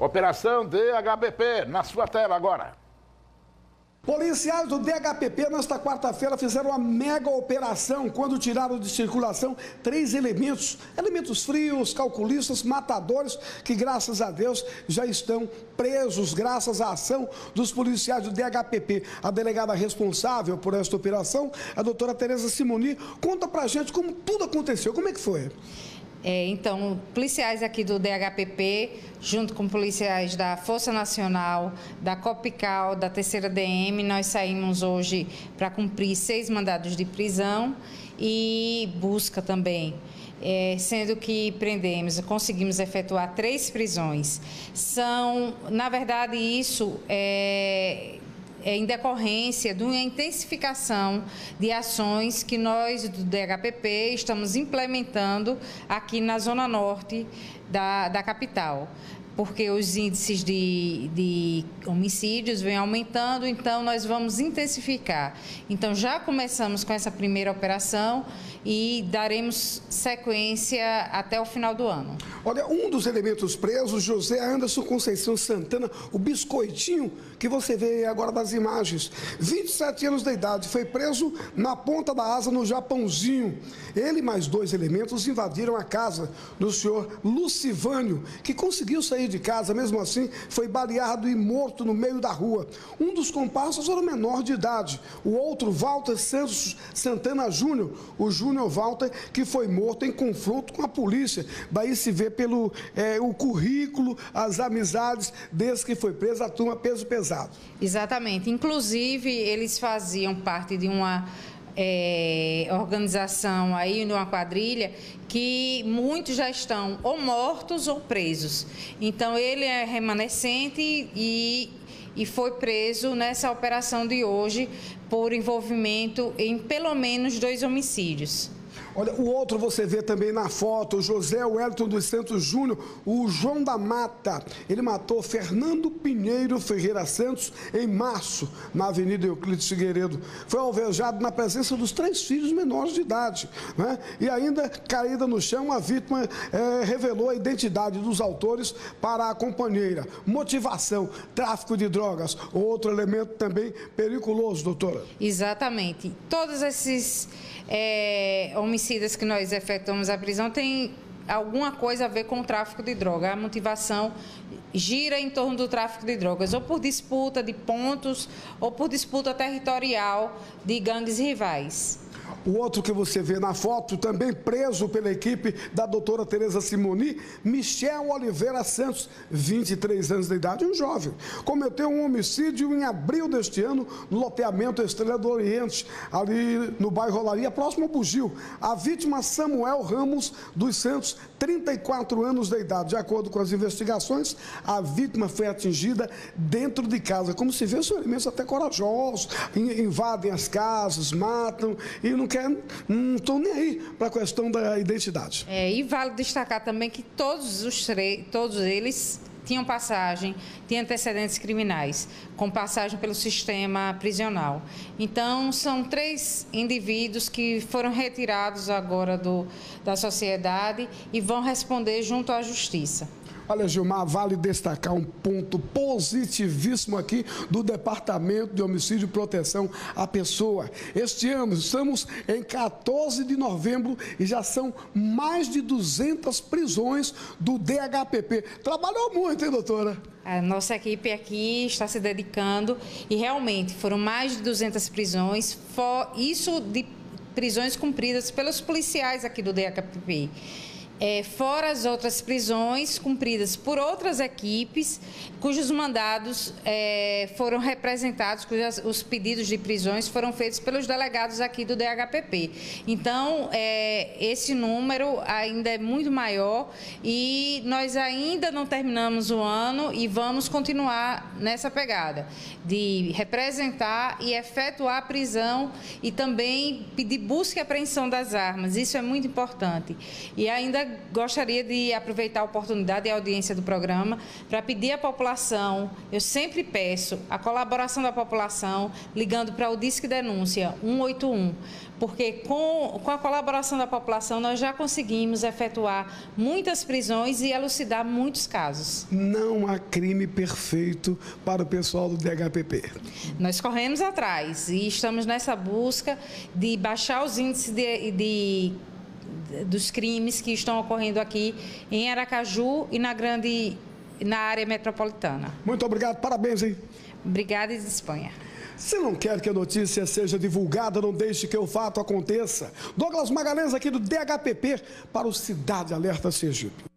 Operação DHBP, na sua tela agora. Policiais do DHPP nesta quarta-feira fizeram uma mega operação quando tiraram de circulação três elementos, elementos frios, calculistas, matadores, que graças a Deus já estão presos graças à ação dos policiais do DHPP. A delegada responsável por esta operação, a doutora Tereza Simoni, conta pra gente como tudo aconteceu, como é que foi? É, então, policiais aqui do DHPP, junto com policiais da Força Nacional, da Copical, da Terceira DM, nós saímos hoje para cumprir seis mandados de prisão e busca também. É, sendo que prendemos, conseguimos efetuar três prisões. São, na verdade, isso é, é, em decorrência de uma intensificação de ações que nós do DHPP estamos implementando aqui na zona norte da, da capital porque os índices de, de, homicídios vêm aumentando, então nós vamos intensificar. Então já começamos com essa primeira operação e daremos sequência até o final do ano. Olha, um dos elementos presos, José Anderson Conceição Santana, o biscoitinho que você vê agora das imagens. 27 anos de idade, foi preso na ponta da asa no Japãozinho. Ele mais dois elementos invadiram a casa do senhor Lucivânio, que conseguiu sair de casa, mesmo assim foi baleado e morto no meio da rua. Um dos comparsas era menor de idade, o outro, Walter Santos Santana Júnior, o Júnior Walter, que foi morto em confronto com a polícia. Daí se vê pelo é, o currículo, as amizades desde que foi preso, a turma peso pesado. Exatamente. Inclusive, eles faziam parte de uma é, organização aí numa quadrilha que muitos já estão ou mortos ou presos. Então ele é remanescente e, e foi preso nessa operação de hoje por envolvimento em pelo menos dois homicídios. Olha, o outro você vê também na foto, José Wellington dos Santos Júnior, o João da Mata. Ele matou Fernando Pinheiro Ferreira Santos em março, na Avenida Euclides Figueiredo. Foi alvejado na presença dos três filhos menores de idade. Né? E ainda, caída no chão, a vítima é, revelou a identidade dos autores para a companheira. Motivação, tráfico de drogas, outro elemento também periculoso, doutora. Exatamente. Todos esses é, homicidas que nós efetuamos a prisão têm alguma coisa a ver com o tráfico de droga. A motivação gira em torno do tráfico de drogas, ou por disputa de pontos, ou por disputa territorial de gangues rivais. O outro que você vê na foto, também preso pela equipe da doutora Tereza Simoni, Michel Oliveira Santos, 23 anos de idade, um jovem. Cometeu um homicídio em abril deste ano no loteamento Estrela do Oriente, ali no bairro Rolaria, próximo ao Bugio. A vítima, Samuel Ramos dos Santos, 34 anos de idade. De acordo com as investigações, a vítima foi atingida dentro de casa. Como se vê, são elementos até corajosos, invadem as casas, matam e não não estão nem aí para a questão da identidade. É, e vale destacar também que todos os três, todos eles tinham passagem, tinham antecedentes criminais, com passagem pelo sistema prisional. Então, são três indivíduos que foram retirados agora do, da sociedade e vão responder junto à justiça. Olha, Gilmar, vale destacar um ponto positivíssimo aqui do Departamento de Homicídio e Proteção à Pessoa. Este ano, estamos em 14 de novembro e já são mais de 200 prisões do DHPP. Trabalhou muito, hein, doutora? A nossa equipe aqui está se dedicando e realmente foram mais de 200 prisões, isso de prisões cumpridas pelos policiais aqui do DHPP é, fora as outras prisões cumpridas por outras equipes, cujos mandados é, foram representados, cujos os pedidos de prisões foram feitos pelos delegados aqui do DHPP. Então, é, esse número ainda é muito maior e nós ainda não terminamos o ano e vamos continuar nessa pegada de representar e efetuar a prisão e também pedir busca e apreensão das armas. Isso é muito importante. E ainda gostaria de aproveitar a oportunidade e a audiência do programa para pedir à população, eu sempre peço a colaboração da população ligando para o Disque Denúncia 181, porque com, com a colaboração da população nós já conseguimos efetuar muitas prisões e elucidar muitos casos. Não há crime perfeito para o pessoal do DHPP. Nós corremos atrás e estamos nessa busca de baixar os índices de, de dos crimes que estão ocorrendo aqui em Aracaju e na grande na área metropolitana. Muito obrigado, parabéns, hein? Obrigada Espanha. Se não quer que a notícia seja divulgada, não deixe que o fato aconteça. Douglas Magalhães aqui do DHPP para o Cidade Alerta Sergipe.